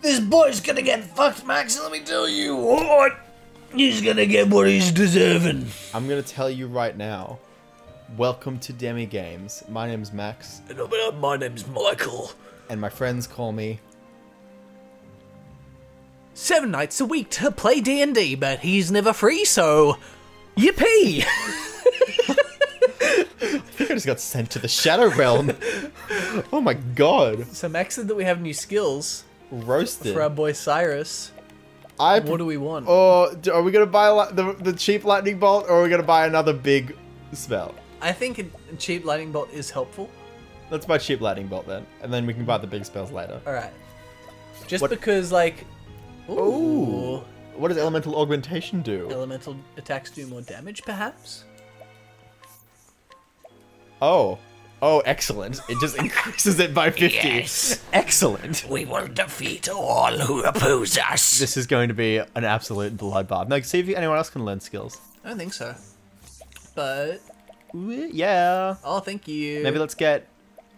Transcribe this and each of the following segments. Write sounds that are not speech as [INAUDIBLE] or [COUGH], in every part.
This boy's gonna get fucked, Max, let me tell you. What? He's gonna get what he's deserving. I'm gonna tell you right now. Welcome to Demi Games. My name's Max, And uh, my name's Michael. and my friends call me. Seven nights a week to play D&D, but he's never free, so... Yippee! [LAUGHS] I think I just got sent to the Shadow Realm. oh my god. so Max said that we have new skills Roasted. for our boy Cyrus. I What do we want? Oh, d- are we gonna buy li- the the cheap lightning bolt, or are we gonna buy another big spell? I think a a cheap lightning bolt is helpful. Let's buy cheap lightning bolt then, and then we can buy the big spells later. Alright. Just What- because, like... Ooh. Ooh. What does elemental augmentation do? Elemental attacks do more damage, perhaps? Oh, oh, excellent! It just [LAUGHS] increases it by fifty. Yes. Excellent. We will defeat all who oppose us. This is going to be an absolute bloodbath. Now, see if anyone else can learn skills. I don't think so. But... Yeah. Oh, thank you. Maybe let's get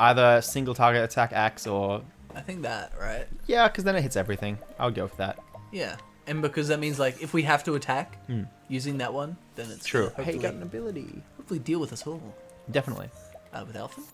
either single target attack axe or I think that, right? yeah, because then it hits everything. I'll go for that. Yeah. And because that means, like, if we have to attack hmm. using that one, then it's True. gonna Hey, you got an ability. hopefully deal with us all. Definitely. Uh, with Alfyn.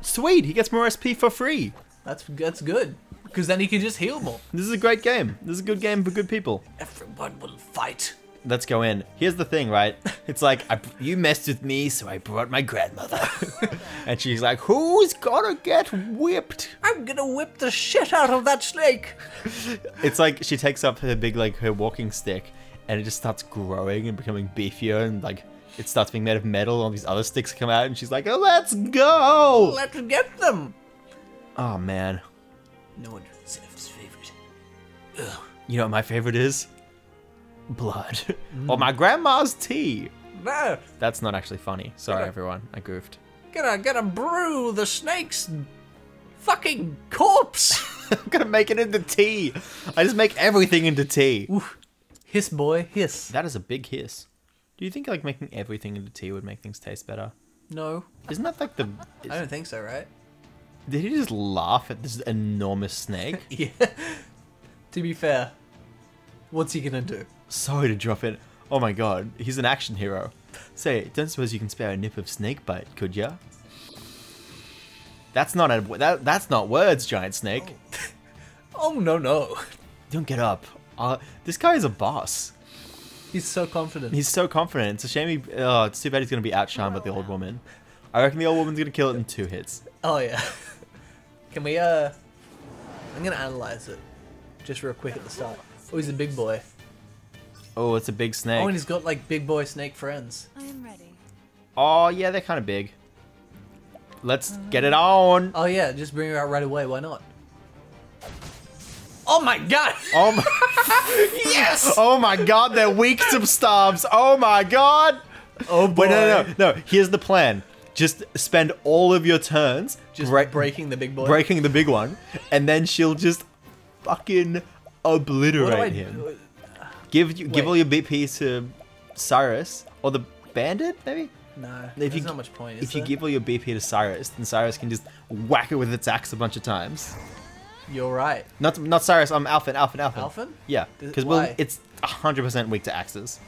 Sweet, he gets more SP for free. That's that's good. Because then he can just heal more. This is a great game. This is a good game for good people. Everyone will fight. Let's go in. Here's the thing, right? It's like I, you messed with me, so I brought my grandmother, [LAUGHS] and she's like, "Who's gonna get whipped?" I'm gonna whip the shit out of that snake. [LAUGHS] It's like she takes up her big like her walking stick, and it just starts growing and becoming beefier, and like it starts being made of metal. All these other sticks come out, and she's like, oh, "Let's go!" Let's get them. Oh man, No one Zeph's favorite. you know what my favorite is? Blood, mm. or my grandma's tea. No, That's not actually funny. Sorry, everyone. I goofed. gonna gonna brew the snake's fucking corpse. [LAUGHS] I'm gonna make it into tea. I just make everything into tea. hiss, boy, hiss. That is a big hiss. Do you think like making everything into tea would make things taste better? No, Isn't that like the? I don't think so, right? Did he just laugh at this enormous snake? [LAUGHS] Yeah. to be fair, what's he gonna do? Sorry to drop in. Oh my god, he's an action hero. Say, don't suppose you can spare a nip of snake bite, could ya? That's not a that that's not words, giant snake. Oh [LAUGHS] no no. Don't get up. Uh, this guy is a boss. He's so confident. He's so confident. It's a shame he. Oh, it's too bad he's gonna be outshined by the old woman. I reckon the old woman's gonna kill it in two hits. Oh yeah. [LAUGHS] Can we uh I'm gonna analyze it. Just real quick at the start. Oh he's a big boy. Oh, it's a big snake. Oh and he's got like big boy snake friends. I am ready. Oh, yeah, they're kind of big. Let's get it on. Oh yeah, just bring her out right away, why not? Oh my god! Oh my. [LAUGHS] yes! Oh my god, they're weak to stabs. Oh my god. Oh boy. Wait, no, no, no. Here's the plan. Just spend all of your turns Just break- breaking the big boy. breaking the big one, and then she'll just fucking What do I obliterate him. do? Give you, give all your BPs to Cyrus or the bandit, maybe. No, If there's you- not much point. Is If you give all your BP to Cyrus, then Cyrus can just whack it with its axe a bunch of times. You're right. Not not Cyrus. I'm Alfyn. Alfyn. Alfyn. Alfyn? Yeah, because we'll, it's hundred percent weak to axes,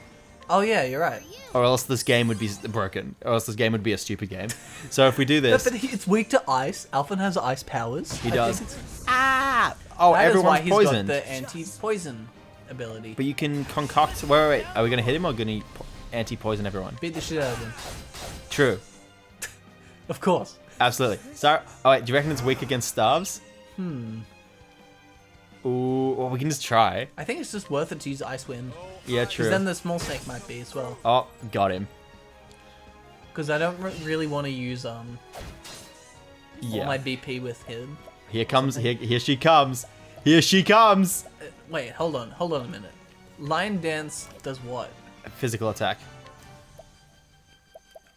Oh yeah, you're right. or else this game would be broken, or else this game would be a stupid game. So if we do this, but he, it's weak to ice. Alfyn has ice powers. He I does. ah, oh, That is everyone's why he's poisoned. got the anti-poison ability. But you can concoct. Wait, wait, wait. Are we gonna hit him or gonna anti-poison everyone? Beat the shit out of him. True, [LAUGHS] Of course. absolutely. So, oh wait, do you reckon it's weak against staves? Hmm. Ooh, well, we can just try. I think it's just worth it to use Ice Wind. Yeah, true. Because then the small snake might be as well. Oh, got him. Because I don't re- really want to use um Yeah. all my BP with him. Here comes. Here, here she comes. Here she comes. Uh, wait, hold on, hold on a minute. Lion Dance does what? Physical attack.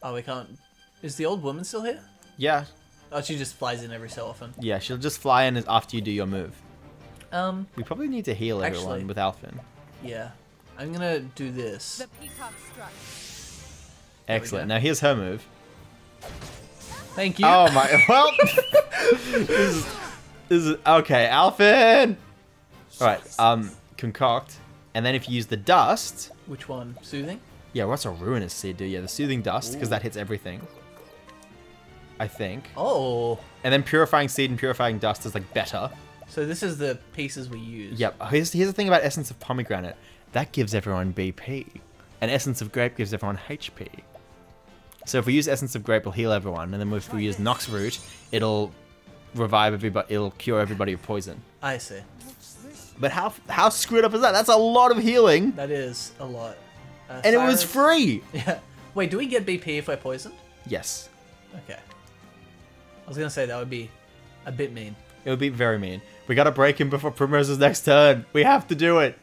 Oh, we can't. Is the old woman still here? Yeah, Oh, she just flies in every so often. yeah. She'll just fly in after you do your move. Um, We probably need to heal everyone Actually- with Alfyn. yeah. I'm gonna do this. The peacock strut. Excellent. Now here's her move. Thank you. Oh my. [LAUGHS] Well, this is, this is okay. Alfyn. All right. Um, concoct, and then if you use the dust, Which one? Soothing? yeah, what's a ruinous seed do? Yeah, the soothing dust because that hits everything. I think, Oh. and then purifying seed and purifying dust is like better. So this is the pieces we use. Yep. Here's, here's the thing about essence of pomegranate. That gives everyone BP, and essence of grape gives everyone HP. So if we use essence of grape, it'll heal everyone, and then if we use Nox root, it'll revive everybody. It'll cure everybody of poison. I see. But how how screwed up is that? That's a lot of healing, That is a lot. Uh, and it was free. [LAUGHS] Yeah. Wait, do we get BP if we're poisoned? Yes, Okay. I was gonna say that would be a bit mean. it would be very mean. We gotta break him before Primrose's next turn. We have to do it.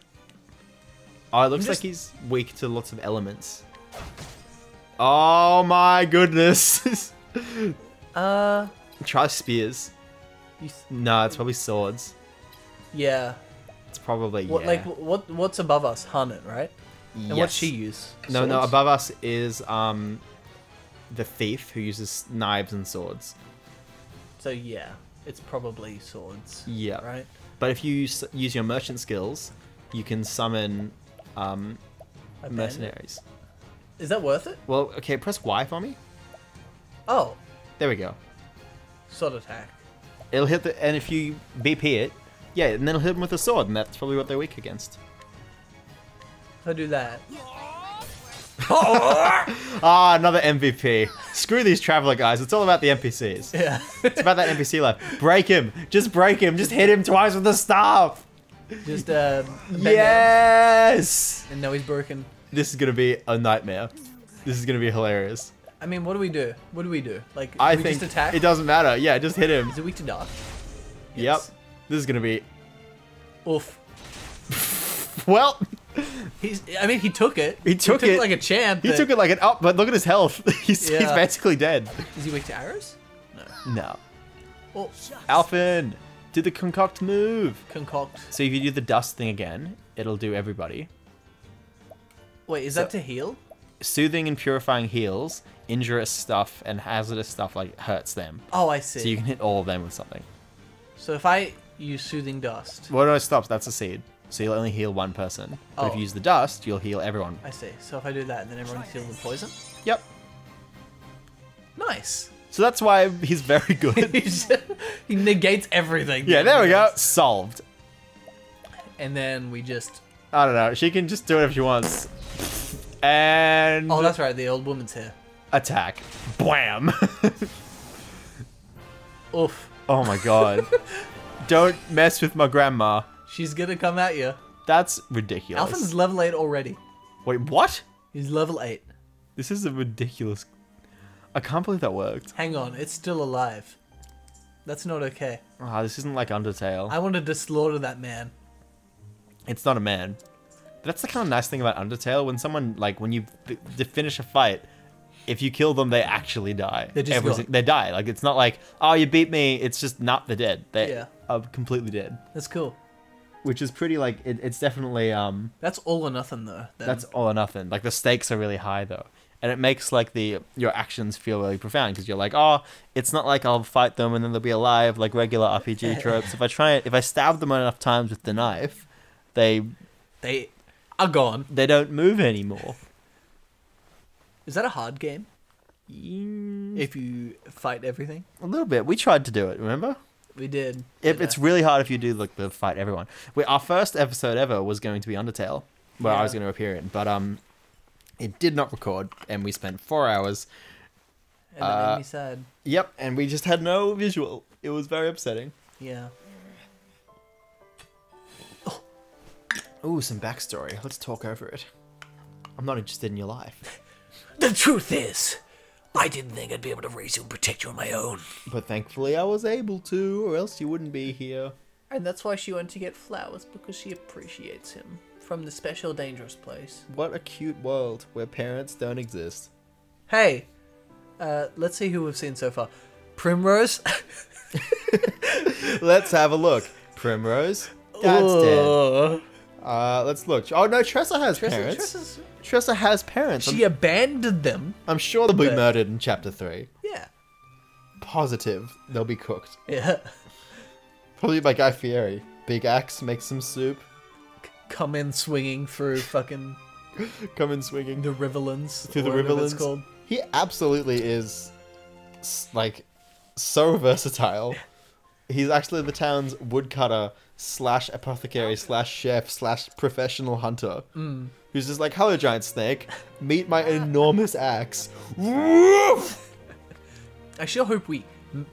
Oh, it looks just- like he's weak to lots of elements. Oh my goodness. [LAUGHS] Uh, Try spears. No, it's probably swords. yeah. It's probably What yeah. like what what's above us? H'aanit, right? And what's Yes. she use? No, no. Above us is um, the thief who uses knives and swords. So yeah, it's probably swords. Yeah. Right. But if you use, use your merchant skills, you can summon um, A bandit. mercenaries. Is that worth it? Well, okay. Press Y for me. Oh, There we go. sword attack. It'll hit the and if you BP it, yeah, and then it'll hit them with a sword, and that's probably what they're weak against. If I do that, [LAUGHS] Ah, another MVP. Screw these traveler guys. It's all about the NPCs. yeah. It's about that NPC life. Break him. Just break him. Just hit him twice with the staff. Just uh, bend down. Yes. And now he's broken. This is gonna be a nightmare. This is gonna be hilarious. I mean, what do we do? What do we do? Like, I we think just attack. it doesn't matter. Yeah, just hit him. Is it weak to dark? Yep. This is gonna be Oof. [LAUGHS] well. He's. I mean, he took it. He took it. like a champ. He but- took it like an up, but look at his health. [LAUGHS] he's, he's basically dead. Is he weak to arrows? No. No. Oh, Alfyn, do the concoct move. concoct. So if you do the dust thing again, it'll do everybody. Wait, is So- that to heal? Soothing and purifying heals. Injurious stuff and hazardous stuff like hurts them. Oh, I see. So you can hit all of them with something. So if I use soothing dust, Well, no, it stops. That's a seed. So you'll only heal one person. But if Oh. you use the dust, you'll heal everyone. I see. So if I do that, then everyone's healed with poison. Yep. Nice. So that's why he's very good. [LAUGHS] He negates everything. yeah, there we go. Solved. And then we just. I don't know. She can just do it if she wants. And Oh, that's right. The old woman's here. attack. Blam. [LAUGHS] Oof. oh my god. [LAUGHS] Don't mess with my grandma. She's gonna come at you. That's ridiculous. Alfyn's level eight already. Wait, what? He's level eight. This is a ridiculous. I can't believe that worked. Hang on, it's still alive. That's not okay. Ah, this isn't like Undertale. I wanted to slaughter that man. It's not a man. That's the kind of nice thing about Undertale. When someone like when you finish a fight, if you kill them, they actually die. They're just Every they die. Like it's not like oh you beat me. It's just not they're dead. They Yeah. are completely dead. That's cool. Which is pretty like it, it's definitely um That's all or nothing though. then. that's all or nothing. Like the stakes are really high though. And it makes like the your actions feel really profound because you're like, oh, it's not like I'll fight them and then they'll be alive like regular RPG [LAUGHS] tropes. If I try it, if I stab them enough times with the knife, they they are gone. they don't move anymore. Is that a hard game? Mm, If you fight everything, A little bit. We tried to do it. Remember? We did. It, it's really hard if you do like the fight everyone. We, our first episode ever was going to be Undertale, where I was going to appear in, but um, it did not record, and we spent four hours. and that uh, made me sad. Yep, and we just had no visual. It was very upsetting. Yeah. [GASPS] Ooh, some backstory. Let's talk over it. I'm not interested in your life, [LAUGHS] The truth is, I didn't think I'd be able to raise you and protect you on my own. but thankfully I was able to, or else you wouldn't be here. And that's why she went to get flowers because she appreciates him from the special dangerous place. What a cute world where parents don't exist. Hey, uh, let's see who we've seen so far. Primrose. [LAUGHS] Let's have a look. Primrose, dad's dead. Uh, let's look. Oh no, Tressa has Tressa- parents. Tressa's- Tressa has parents. I'm, she abandoned them. I'm sure they'll be but- murdered in chapter three. Yeah. positive they'll be cooked. Yeah. [LAUGHS] Probably by Guy Fieri. Big axe, make some soup, Come in swinging through fucking [LAUGHS] come in swinging. the Riverlands. Through the Riverlands. called. He absolutely is, like, so versatile. [LAUGHS] He's actually the town's woodcutter slash apothecary slash chef slash professional hunter. Mm. Who's just like, hello, giant snake. Meet my [LAUGHS] enormous axe. Woof! I sure hope we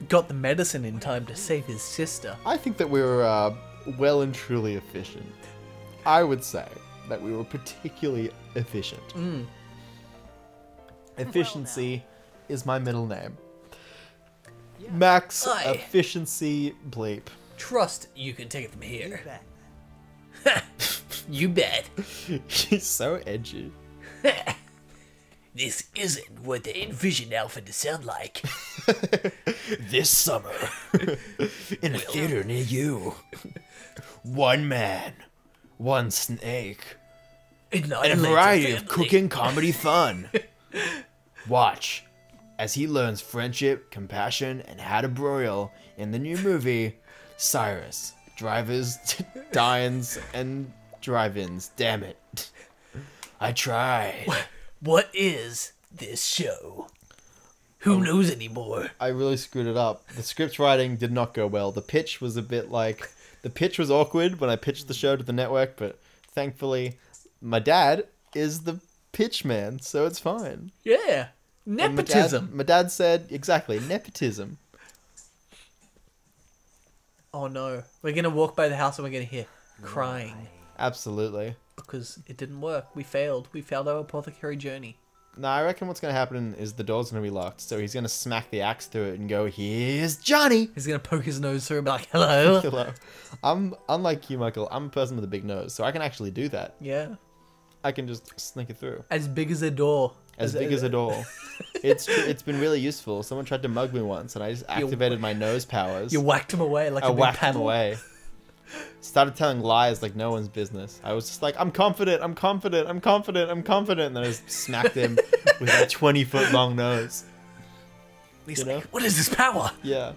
got the medicine in time to save his sister. I think that we were uh, well and truly efficient. I would say that we were particularly efficient. Mm. Efficiency is my middle name. Max Aye. efficiency bleep. Trust you can take it from here. You bet. [LAUGHS] [LAUGHS] He's so edgy. [LAUGHS] This isn't what they envisioned Alfyn to sound like. this summer, in a theater near you, one man, one snake, and a variety of cooking comedy fun. Watch as he learns friendship, compassion, and how to broil in the new movie Cyrus. Drivers, [LAUGHS] dines, and drive-ins. Damn it! [LAUGHS] I tried. What is this show? Who um, knows anymore? I really screwed it up. The script writing did not go well. The pitch was a bit like the pitch was awkward when I pitched the show to the network, but thankfully my dad is the pitch man, so it's fine. Yeah. And my dad- Nepotism. My dad, said exactly nepotism. Oh no. We're gonna walk by the house and we're gonna hear crying. Absolutely. Because it didn't work. We failed. We failed our apothecary journey. No, I reckon what's gonna happen is the door's gonna be locked, so he's gonna smack the axe through it and go, "Here's Johnny." He's gonna poke his nose through and be like, hello. [LAUGHS] Hello. I'm unlike you, Michael. I'm a person with a big nose, so I can actually do that. yeah. I can just sneak it through. As big as a door. as big as a door. [LAUGHS] It's tr- it's been really useful. Someone tried to mug me once, and I just activated my nose powers. You whacked him away like I a big whacked him paddle. away. Started telling lies like no one's business. I was just like, I'm confident, I'm confident, I'm confident, I'm confident, and then I just smacked him [LAUGHS] with a 20 foot long nose. He's You like, know? what is this power? Yeah.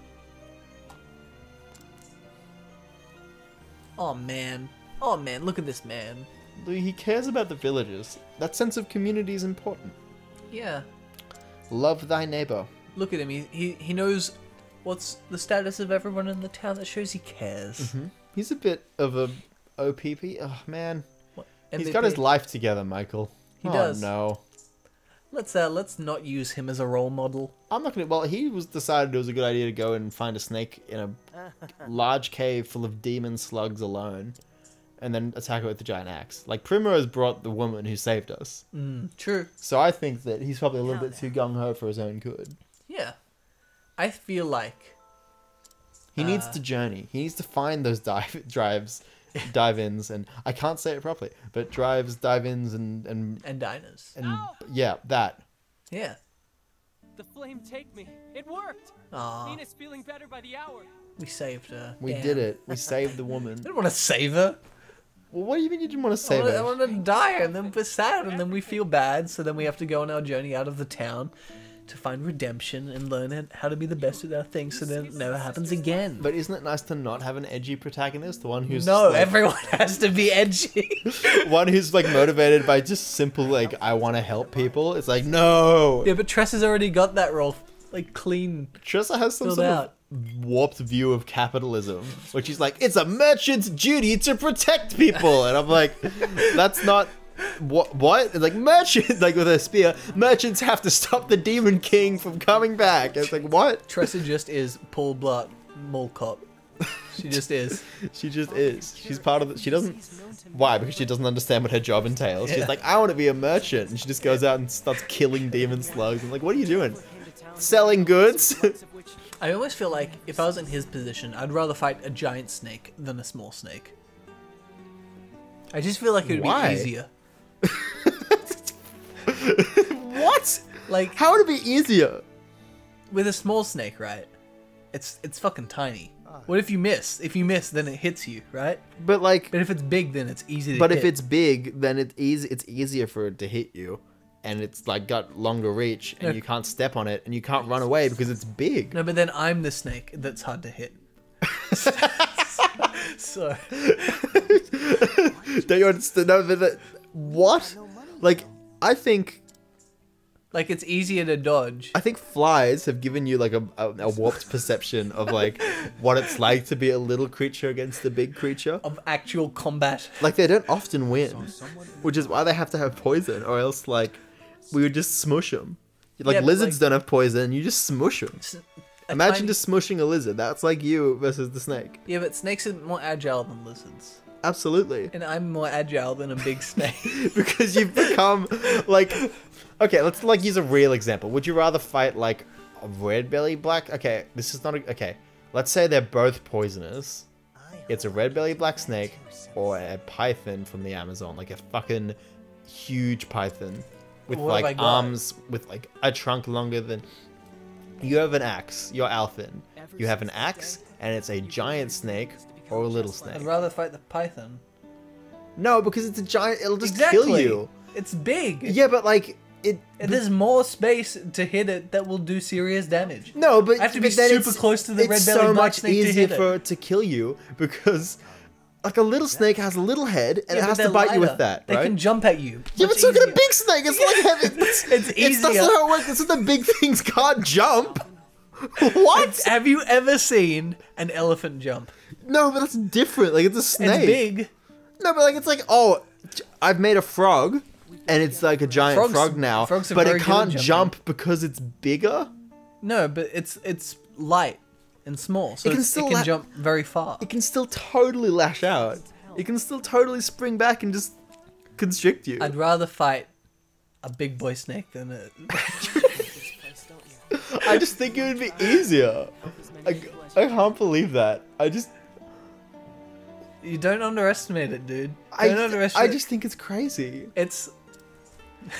Oh man. Oh man, look at this man. He cares about the villagers. That sense of community is important. Yeah. Love thy neighbor. Look at him. He, he, he knows what's the status of everyone in the town. That shows he cares. Mm-hmm. He's a bit of a OPP. Oh man, he's got his life together, Michael. He oh, does. No. Let's uh, let's not use him as a role model. I'm not gonna. Well, he was decided it was a good idea to go and find a snake in a [LAUGHS] large cave full of demon slugs alone, and then attack it with the giant axe. Like Primrose brought the woman who saved us, Mm, true. so I think that he's probably a little bit too gung ho for his own good. Yeah. I feel like He needs Uh. to journey. He needs to find those dive [LAUGHS] drives, dive ins, and I can't say it properly, but drives, dive ins, and and and diners. and yeah, that. Yeah. The flame take me. It worked. Aw, Nina's feeling better by the hour. we saved her. We Damn. did it. We [LAUGHS] saved the I woman. didn't want to save her. Well, what do you mean you didn't want to I save wanted, I wanted to die, and then we're sad, and then we feel bad. So then we have to go on our journey out of the town to find redemption and learn how to be the best at our thing, so then it never happens again. But isn't it nice to not have an edgy protagonist? The one who's no, like, everyone [LAUGHS] has to be edgy. [LAUGHS] one who's like motivated by just simple like I want to help people. It's like no. yeah, but Tress has already got that role, like clean. Tressa has some sort out. of warped view of capitalism, which is like, it's a merchant's duty to protect people, and I'm like, that's not. What? What? It's like merchant, like with a spear, merchants have to stop the demon king from coming back. It's like what? Tressa just is Paul Blart Mall Cop. She just is. [LAUGHS] She just is. She's part of the. She doesn't. Why? Because she doesn't understand what her job entails. Yeah. She's like, I want to be a merchant, and she just goes out and starts killing demon slugs. I'm like, what are you doing? Selling goods? [LAUGHS] I almost feel like if I was in his position, I'd rather fight a giant snake than a small snake. I just feel like it would Why? be easier. [LAUGHS] what? Like How would it be easier? with a small snake, right? It's it's fucking tiny. Ah. What if you miss? If you miss, then it hits you, right? But like, But if it's big, then it's easy to but hit. if it's big, then it's easy. It's easier for it to hit you. And it's like got longer reach, and No. you can't step on it, and you can't run away because it's big. No, but then I'm the snake that's hard to hit. [LAUGHS] [LAUGHS] so Don't you understand? No, but that, what? Like, I think like it's easier to dodge. I think flies have given you like a, a, a warped perception of like what it's like to be a little creature against a big creature. Of actual combat. Like they don't often win, which is why they have to have poison, or else like we would just smush them. Like Yeah, lizards like- don't have poison, you just smush them. Imagine just smushing a lizard. That's like you versus the snake. Yeah, but snakes are more agile than lizards. Absolutely. And I'm more agile than a big [LAUGHS] snake. because you've become like okay let's like use a real example would you rather fight like a red belly black okay this is not a, okay let's say they're both poisonous it's a red belly black snake or a python from the amazon like a fucking huge python with What like arms with like a trunk longer than you have an axe you're Alfyn. you have an axe and it's a giant snake or a little snake I'd rather fight the python. no because it's a giant it'll just exactly. kill you It's big. yeah but like it And There's more space to hit it that will do serious damage. No, but I have to be but then super close to the red-bellied so black much snake to easier hit it. for it to kill you because, like, a little snake has a little head and Yeah, it has to bite you with lighter. that, They right? can jump at you. yeah, but so can a big snake. It's like heavy. [LAUGHS] It's, It's It's, easier. that's not how it works. It's not the big [LAUGHS] things can't jump. [LAUGHS] what? Have you ever seen an elephant jump? No, but that's different. Like it's a snake. It's big. No, but like it's like oh, I've made a frog, and it's like a giant Frogs- frog now, but it can't jump because it's bigger. No, but it's it's light and small, so It can it's- it still can jump very far. it can still totally lash out. It can still totally spring back and just constrict you. I'd rather fight a big boy snake than a. [LAUGHS] I just think it would be easier. I, I can't believe that. I just You don't underestimate it, dude. I, Don't underestimate. I just think it's crazy. It's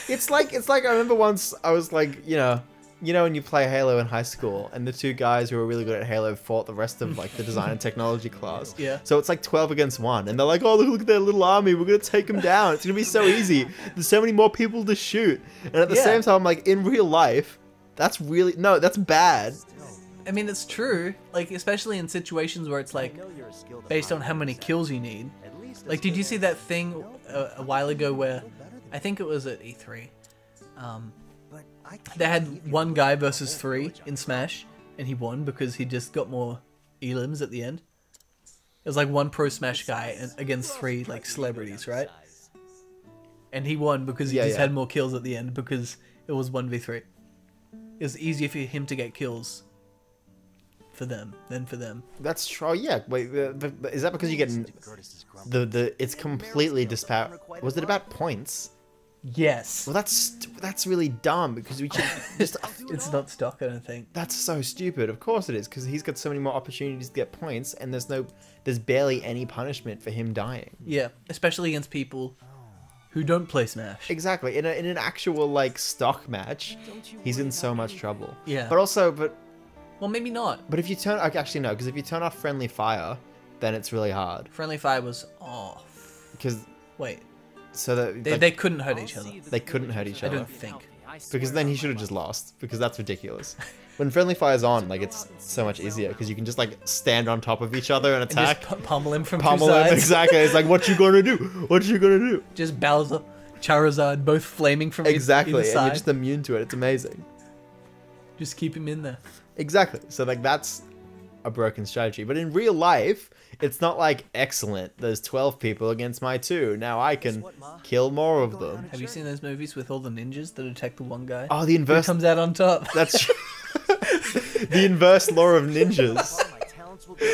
It's like it's like I remember once I was like, you know, you know when you play Halo in high school and the two guys who were really good at Halo fought the rest of [LAUGHS] like the design and technology class. Yeah. So it's like 12 against 1 and they're like, "Oh, look, look at their little army. We're going to take them down. It's going to be so easy. There's so many more people to shoot." And at the Yeah. same time like in real life, that's really no, that's bad. I mean, it's true. Like, especially in situations where it's like based on how many kills you need. Like, did you see that thing a, a while ago where I think it was at E3? Um, they had one guy versus three in Smash, and he won because he just got more elims at the end. It was like one pro Smash guy and- against three like celebrities, right? And he won because he Yeah, just yeah. had more kills at the end because it was one v three. It was easier for him to get kills for them than for them. That's true. Yeah. Wait, uh, is that because you get the the it's completely dispar Was it about points? Yes. Well, that's that's really dumb because we should [LAUGHS] just uh, It's not stock, I don't think. That's so stupid. Of course it is, because he's got so many more opportunities to get points, and there's no, there's barely any punishment for him dying. Yeah, especially against people who don't play Smash. Exactly. In, a, in an actual like stock match, he's in so much trouble. Yeah. But also, but Well, maybe not. but if you turn, actually no, because if you turn off friendly fire, then it's really hard. Friendly Fire was off. Because Wait, so that they, like, they couldn't hurt each other. they couldn't hurt each other. I don't think. Because then he should have just lost. Because that's ridiculous. [LAUGHS] When friendly fire's on, like it's so much easier because you can just like stand on top of each other and And attack. just pu- pummel him from Pummel two him sides. exactly. It's like, what you gonna do? What you gonna do? [LAUGHS] Just Bowser, Charizard, both flaming from Exactly, either and you're just immune to it. It's amazing. Just keep him in there. Exactly. So like that's a broken strategy. But in real life, it's not like excellent. There's 12 people against my two. Now I can kill more of them. Have you seen those movies with all the ninjas that attack the one guy? Oh, the Who inverse. comes out on top? [LAUGHS] That's [LAUGHS] [LAUGHS] the inverse law of ninjas.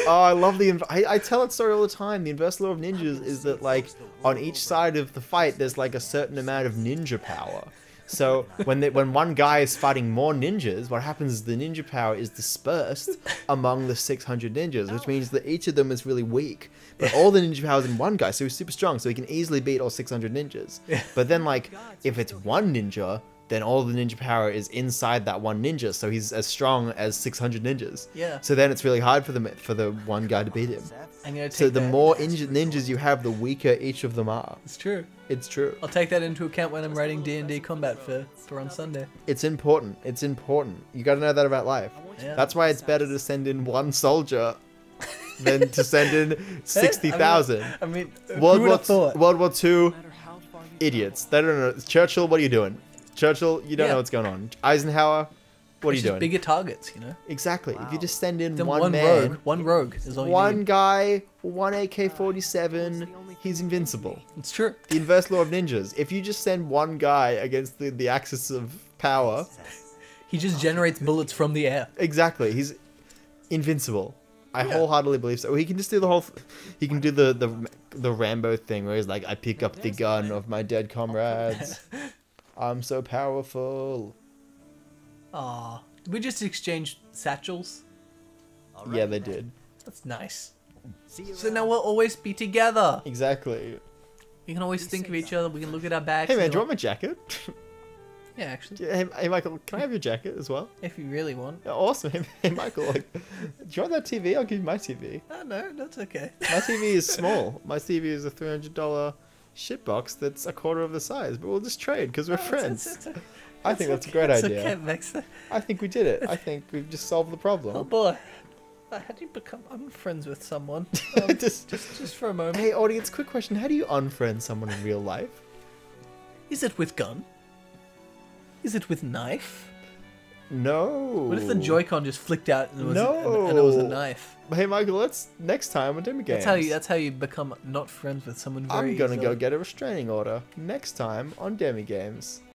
Oh, I love the. Inv- I, I tell that story all the time. The inverse law of ninjas is that like on each side of the fight, there's like a certain amount of ninja power. So when they, when one guy is fighting more ninjas, what happens is the ninja power is dispersed among the 600 ninjas, which oh. means that each of them is really weak. But all the ninja power is in one guy, so he's super strong, so he can easily beat all 600 ninjas. But then like oh if it's one ninja then all the ninja power is inside that one ninja. So he's as strong as 600 ninjas. Yeah. So then it's really hard for the for the one guy to beat him. I'm gonna take So the that- more ninja, ninjas you have, the weaker each of them are. It's true. It's true. I'll take that into account when I'm writing D and D combat for for on Sunday. It's important. It's important. You got to know that about life. Yeah. That's why it's better to send in one soldier [LAUGHS] than to send in sixty thousand. I mean, World who would War? World War Two, No matter how far you idiots. They don't know. Churchill, what are you doing? Churchill, you don't Yeah. know what's going on. Eisenhower, what are you just doing? Bigger targets, you know. Exactly. If you just send in Then one, one, man, rogue, one rogue is all one need. guy, one AK-47, he's invincible. It's true. The inverse law of ninjas. If you just send one guy against the, the axis of power, He just generates bullets from the air. exactly, he's invincible. I Yeah. wholeheartedly believe so. He can just do the whole. th- He can do the the the Rambo thing where he's like, "I pick up the gun of my dead comrades. [LAUGHS] I'm so powerful." Aw. Did we just exchange satchels? Yeah, they did. That's nice. So now we'll always be together. Exactly. We can always think of each other. We can look at our bags. Hey man, be do you want my jacket? [LAUGHS] Yeah, actually, hey, hey Michael, can I have your jacket as well? if you really want. Yeah, Awesome. [LAUGHS] Hey, hey Michael, like, do you want that TV? I'll give you my TV. Oh no, that's okay. My TV is [LAUGHS] small. My TV is a three hundred dollar shitbox that's a quarter of the size. But we'll just trade because we're Oh, it's- friends. it's- it's- [LAUGHS] I think that's a great idea. Okay, Max. [LAUGHS] I think we did it. I think we've just solved the problem. Oh boy, Uh, how do you become unfriends with someone? [LAUGHS] Um, just, just, just for a moment. hey, audience, quick question: How do you unfriend someone in real life? Is it with gun? Is it with knife? No. What if the Joy-Con just flicked out and it was, and, and it was a No. knife? Hey, Michael, let's next time on Demi Games. That's how you. That's how you become not friends with someone. Very I'm gonna go get a restraining order next time on Demi Games.